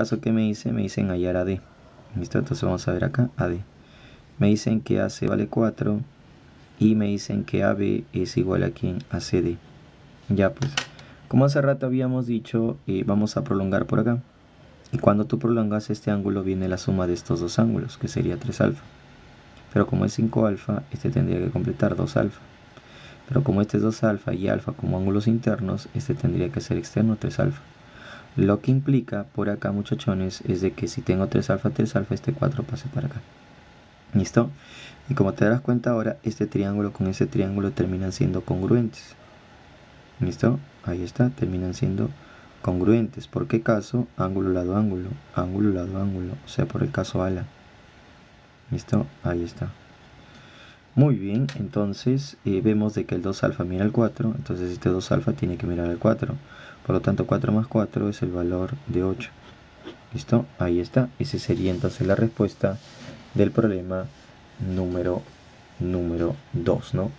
caso que me dice, me dicen hallar AD. ¿Listo? Entonces vamos a ver acá AD. Me dicen que AC vale 4 y me dicen que AB es igual a quien a CD. Ya pues, como hace rato habíamos dicho, eh, vamos a prolongar por acá. Y cuando tú prolongas este ángulo viene la suma de estos dos ángulos, que sería 3 alfa. Pero como es 5 alfa, este tendría que completar 2 alfa. Pero como este es 2 alfa y alfa como ángulos internos, este tendría que ser externo 3 alfa. Lo que implica por acá muchachones es de que si tengo 3 alfa, 3 alfa, este 4 pase para acá. ¿Listo? Y como te darás cuenta ahora, este triángulo con este triángulo terminan siendo congruentes. ¿Listo? Ahí está, terminan siendo congruentes. ¿Por qué caso? Ángulo, lado, ángulo. Ángulo, lado, ángulo. O sea, por el caso ala. ¿Listo? Ahí está. Muy bien, entonces eh, vemos de que el 2 alfa mira al 4, entonces este 2 alfa tiene que mirar al 4. Por lo tanto, 4 más 4 es el valor de 8. ¿Listo? Ahí está. Esa sería entonces la respuesta del problema número, número 2, ¿no?